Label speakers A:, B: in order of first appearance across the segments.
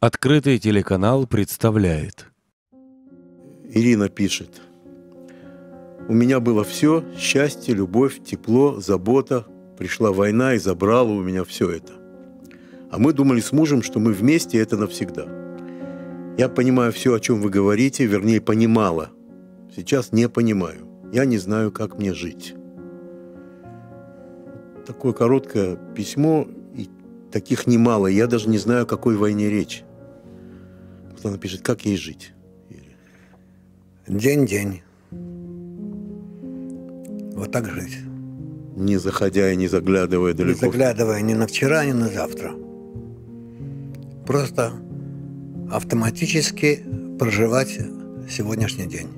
A: Открытый телеканал представляет.
B: Ирина пишет. У меня было все – счастье, любовь, тепло, забота. Пришла война и забрала у меня все это. А мы думали с мужем, что мы вместе – это навсегда. Я понимаю все, о чем вы говорите, вернее, понимала. Сейчас не понимаю. Я не знаю, как мне жить. Такое короткое письмо, и таких немало. Я даже не знаю, о какой войне речь. Вот она пишет, как ей жить.
C: День-день. Вот так жить.
B: Не заходя и не заглядывая
C: Не
B: далеко.
C: заглядывая ни на вчера, ни на завтра. Просто автоматически проживать сегодняшний день.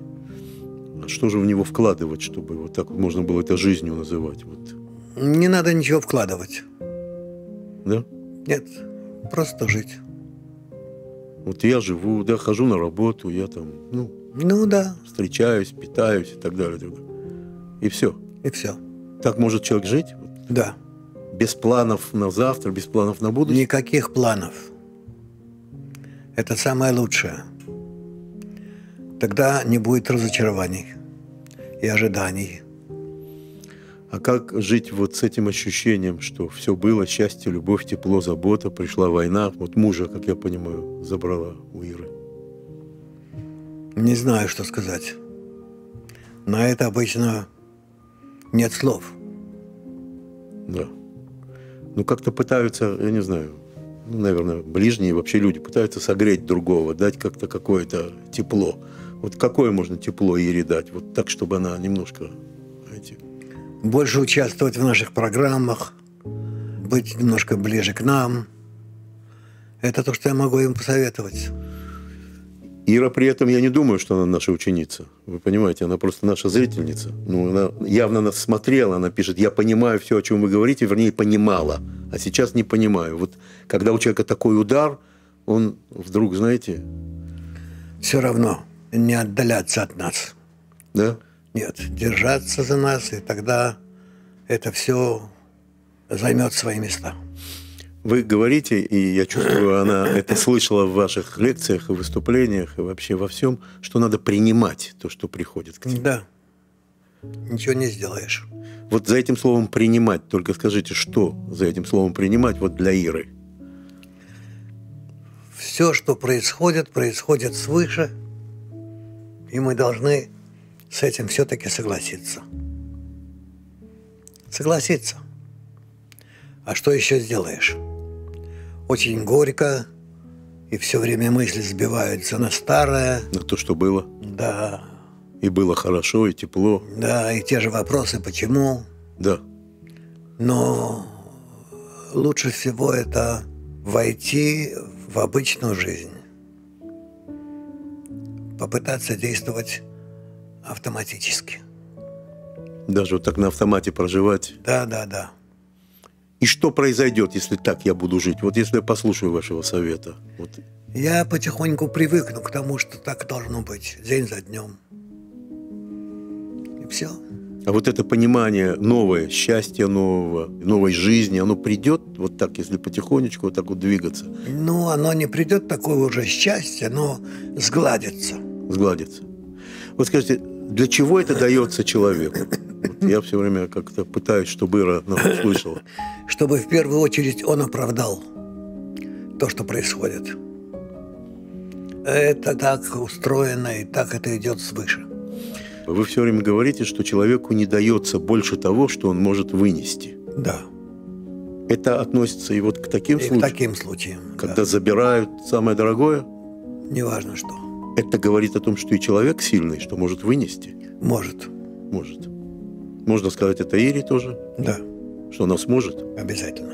B: А что же в него вкладывать, чтобы вот так можно было это жизнью называть? Вот.
C: Не надо ничего вкладывать.
B: Да?
C: Нет, просто жить.
B: Вот я живу, да, хожу на работу, я там, ну,
C: Ну да,
B: встречаюсь, питаюсь и так далее. и так далее. И все.
C: и все.
B: Так может человек жить?
C: Да.
B: без планов на завтра, без планов на будущее?
C: Никаких планов. Это самое лучшее. Тогда не будет разочарований и ожиданий.
B: А как жить вот с этим ощущением, что все было, счастье, любовь, тепло, забота, пришла война, вот мужа, как я понимаю, забрала у Иры.
C: Не знаю, что сказать. На это обычно нет слов.
B: Да. Ну, как-то пытаются, я не знаю, ну, наверное, ближние вообще люди пытаются согреть другого, дать как-то какое-то тепло. Вот какое можно тепло Ире дать? Вот так, чтобы она немножко,
C: Больше участвовать в наших программах, быть немножко ближе к нам. Это то, что я могу им посоветовать.
B: Ира при этом, я не думаю, что она наша ученица. Вы понимаете, она просто наша зрительница. Ну, она явно нас смотрела, она пишет, я понимаю все, о чем вы говорите, вернее, понимала, а сейчас не понимаю. Вот когда у человека такой удар, он вдруг, знаете,
C: Все равно не отдаляться от нас.
B: да,
C: Нет, держаться за нас, и тогда это все займет свои места.
B: Вы говорите, и я чувствую, она это слышала в ваших лекциях и выступлениях, и вообще во всем, что надо принимать то, что приходит к тебе.
C: Да. Ничего не сделаешь.
B: Вот за этим словом «принимать», только скажите, что за этим словом «принимать» вот для Иры?
C: Все, что происходит, происходит свыше, и мы должны с этим все-таки согласиться. Согласиться. А что еще сделаешь? Очень горько, и все время мысли сбиваются на старое.
B: На то, что было.
C: Да,
B: И было хорошо, и тепло.
C: да, и те же вопросы, почему.
B: Да.
C: Но лучше всего это войти в обычную жизнь. Попытаться действовать автоматически.
B: Даже вот так на автомате проживать.
C: Да, да, да.
B: И что произойдет, если так я буду жить? Вот если я послушаю вашего совета. Вот.
C: Я потихоньку привыкну к тому, что так должно быть, день за днем. И все.
B: А вот это понимание новое, счастья нового, новой жизни, оно придет вот так, если потихонечку вот так вот двигаться,
C: Ну, оно не придет такое уже счастье, но сгладится.
B: сгладится. Вот скажите, для чего это дается человеку? Вот я все время как-то пытаюсь, чтобы Ира нас услышала.
C: Чтобы в первую очередь он оправдал то, что происходит. Это так устроено, и так это идет свыше.
B: Вы все время говорите, что человеку не дается больше того, что он может вынести.
C: Да.
B: Это относится и вот к таким
C: И к
B: случаям,
C: таким случаям.
B: когда
C: да.
B: забирают самое дорогое.
C: Неважно что.
B: Это говорит о том, что и человек сильный, что может вынести.
C: Может.
B: Может. Можно сказать это Ире тоже,
C: Да.
B: что она сможет.
C: Обязательно.